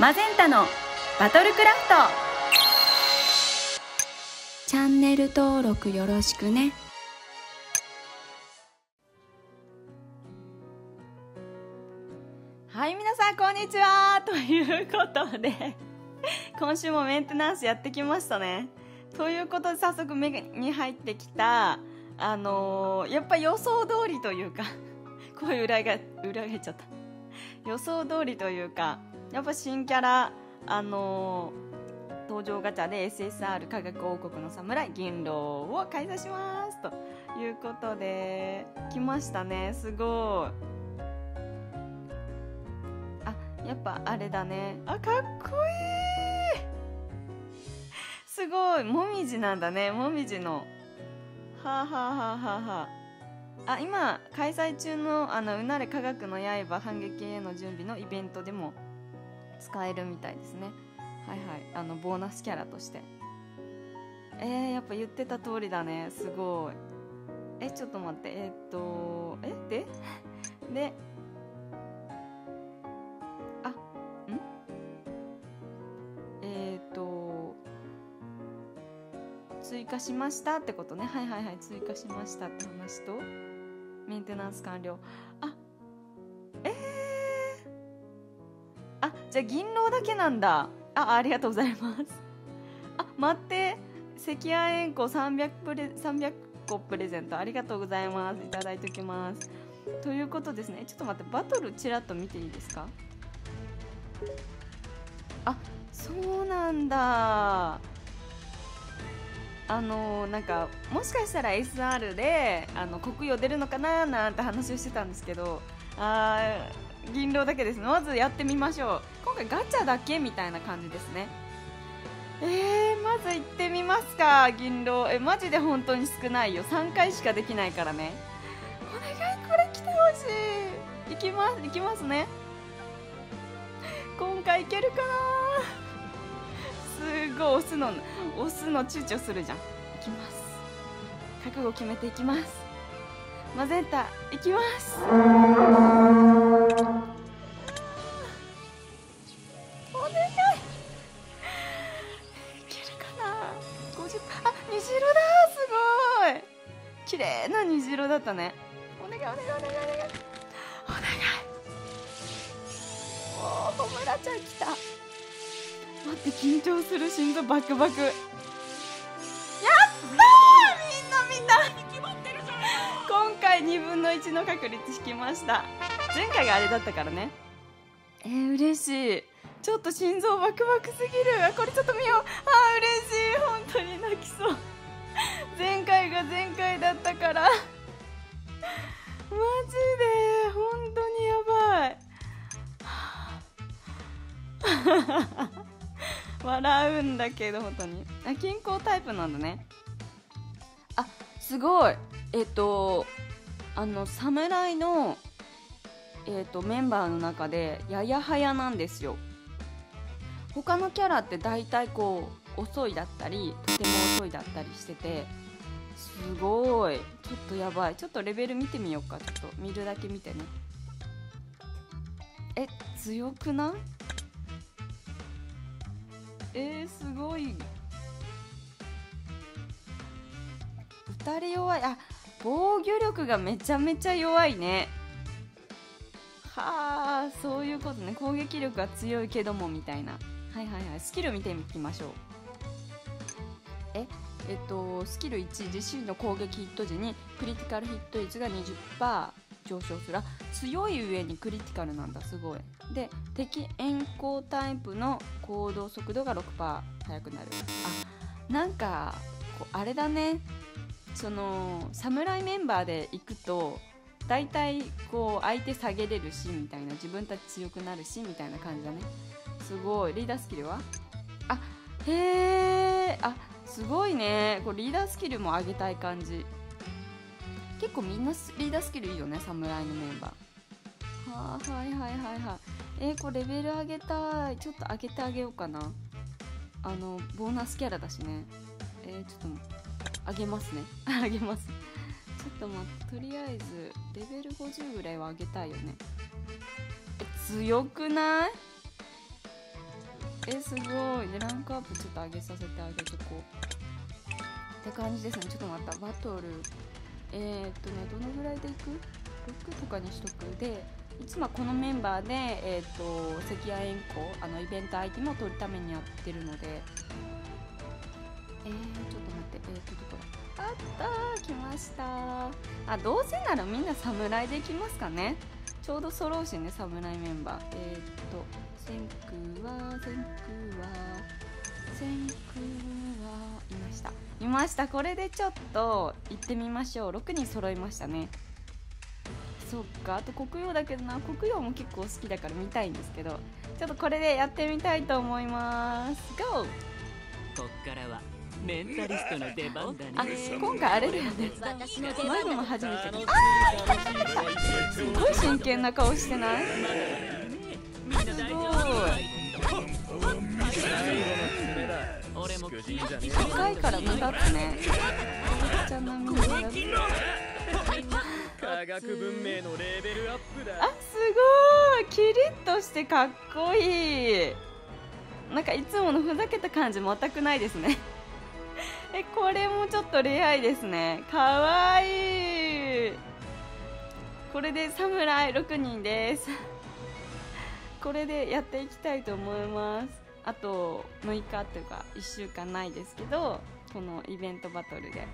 マゼンタのバトルクラフト。チャンネル登録よろしくね。はい皆さんこんにちは。ということで今週もメンテナンスやってきましたね。ということで早速目に入ってきたあのー、やっぱ予想通りというか 声裏が裏返っちゃった。予想通りというかやっぱ新キャラあのー、登場ガチャで SSR 科学王国の侍銀狼を開催しますということで来ましたね。すごい。あやっぱあれだね。あかっこいい。すごい。もみじなんだね。もみじの。はあはあはあははあ。あ今開催中のあのうなれ科学の刃反撃への準備のイベントでも使えるみたいですね。はいはい。あのボーナスキャラとして。えー、やっぱ言ってた通りだね。すごい。えちょっと待って。えー、っとえで？で？あん？えー、っと追加しましたってことね。はいはいはい。追加しましたって話とメンテナンス完了じゃあ銀狼だけなんだ。あありがとうございます。あ待って。赤亜円弧300プレ300個プレゼント。ありがとうございます。いただいておきます。ということですね。ちょっと待って。バトルちらっと見ていいですか？あそうなんだ。あのなんかもしかしたら SR であの国用出るのかななんて話をしてたんですけどあ銀狼だけです。まずやってみましょう。今回ガチャだけみたいな感じですね。えー、まず行ってみますか銀狼。えマジで本当に少ないよ。3回しかできないからね。お願いこれ来てほしい。行きます行きますね。今回いけるかな。すごい押すの押すの躊躇するじゃん。いきます。覚悟決めていきます。マゼンタいきます。お願いお願いお願いお願いおおおホムラちゃん来た。待って緊張する心臓バクバク。やったみんなみんな。今回2分の1の確率引きました。前回があれだったからね。えー、嬉しい。ちょっと心臓バクバクすぎる。これちょっと見よう。あー嬉しい。本当に泣きそう。前回が前回だったから。ジで本当にやばい。笑うんだけど本当に。あ健康タイプなんだね。あすごい。えっ、とあの侍のえっ、とメンバーの中でやや早なんですよ。他のキャラって大体こう遅いだったりとても遅いだったりしてて。すごい。ちょっとやばい。ちょっとレベル見てみようか。ちょっと見るだけ見てね。え強くない？えー、すごい。打たれ弱い。あ防御力がめちゃめちゃ弱いね。はあそういうことね。攻撃力が強いけどもみたいな。はいはいはい。スキル見ていきましょう。えっとスキル1自身の攻撃ヒット時にクリティカルヒット率が20%上昇する。強い上にクリティカルなんだすごい。で敵円光タイプの行動速度が6%速くなる。あなんかこうあれだね。その侍メンバーで行くと大体こう相手下げれるしみたいな自分たち強くなるしみたいな感じだね。すごい。リーダースキルは？あへえあすごいね。こうリーダースキルも上げたい感じ。結構みんなリーダースキルいいよね侍のメンバー。はあはいはいはいはい。えー、これレベル上げたい。ちょっと上げてあげようかな。あのボーナスキャラだしね。えー、ちょっと上げますね。上げます。ちょっと待って。とりあえずレベル50ぐらいは上げたいよね。強くない？えすごい。でランクアップちょっと上げさせてあげとこう。って感じですね。ちょっと待った。バトル。えー、っとねどのぐらいでいく ?6 とかにしとく。でいつもこのメンバーで、えーと、関谷円弧あのイベントアイテムを取るためにやってるので。えー、ちょっと待って。えーとどこだあった来ましたあどうせならみんな侍でいきますかね。ちょうど揃うしね侍メンバー。えー、っと先空は先空は先空はいました。いました。これでちょっと行ってみましょう。6人揃いましたね。そっか。あと黒曜だけどな。黒曜も結構好きだから見たいんですけど。ちょっとこれでやってみたいと思います。GO! こっからはメンタリストの出番だね。あ今回あれだよね。マグも初めてすごい真剣な顔してない？高いから目立つね。めっちゃ波目立つ科学文明のレベルアップだあすごい。キリッとしてかっこいい。なんかいつものふざけた感じ全くないですね。えこれもちょっとレアいですね。かわいい。これで侍6人です。これでやっていきたいと思いますあと6日というか1週間ないですけどこのイベントバトルで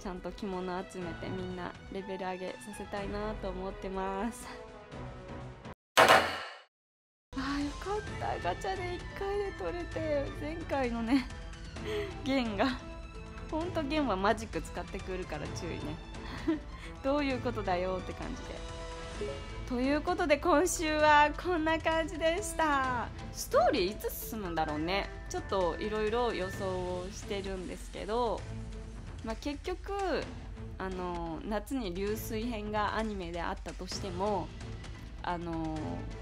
ちゃんと着物集めてみんなレベル上げさせたいなと思ってます。あーよかった。ガチャで1回で取れて前回のね弦が。ほんと弦はマジック使ってくるから注意ね。どういうことだよって感じで。ということで今週はこんな感じでした。ストーリーいつ進むんだろうね。ちょっといろいろ予想をしてるんですけどまあ、結局あの夏に流水編がアニメであったとしてもあの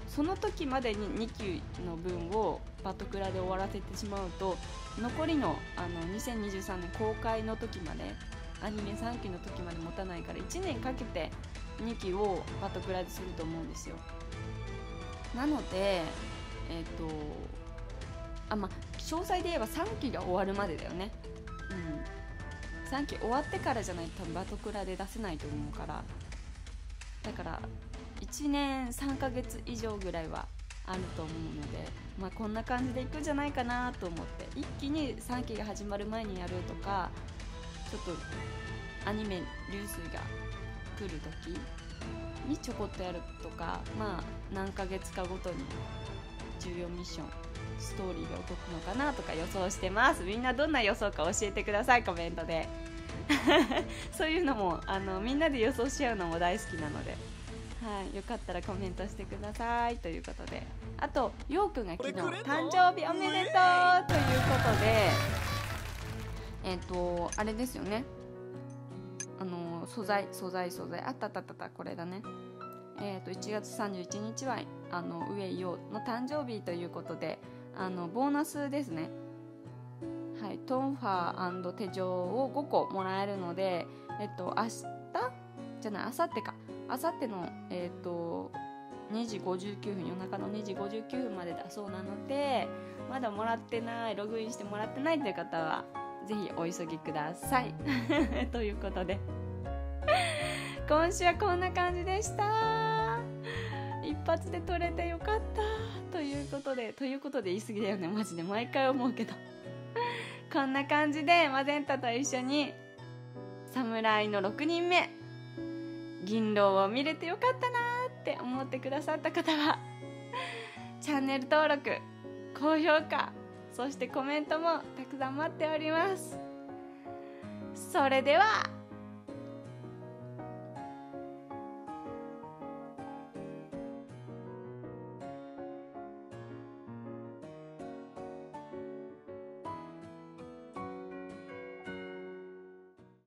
その時までに2期の分をバトクラで終わらせてしまうと残りのあの2023年公開の時までアニメ3期の時まで持たないから1年かけて2期をバトクラですると思うんですよ。なのでえっ、ー、とあまあ詳細で言えば3期が終わるまでだよね。うん。3期終わってからじゃないと多分バトクラで出せないと思うから。だから1年3ヶ月以上ぐらいはあると思うので、まあ、こんな感じでいくんじゃないかなと思って一気に3期が始まる前にやるとかちょっとアニメ流水が来る時にちょこっとやるとかまあ何ヶ月かごとに重要ミッションストーリーが動くのかなとか予想してます。みんなどんな予想か教えてくださいコメントで。そういうのもあのみんなで予想し合うのも大好きなので、はい、よかったらコメントしてくださいということで。あとようくんが昨日誕生日おめでとうということで。えっ、ー、とあれですよね素材素材素材。あったあったあった。これだね。えーと、1月31日はあの上井陽の誕生日ということであのボーナスですね。はい。トンファー手錠を5個もらえるのでえっと明日？じゃない明後日か。明後日のえっと2時59分夜中の2時59分までだそうなのでまだもらってないログインしてもらってないという方はぜひお急ぎください。ということで。今週はこんな感じでした。一発で撮れてよかった。ということでということで言い過ぎだよね。マジで毎回思うけど。こんな感じでマゼンタと一緒に侍の6人目銀狼を見れてよかったなって思ってくださった方はチャンネル登録高評価そしてコメントもたくさん待っております。それでは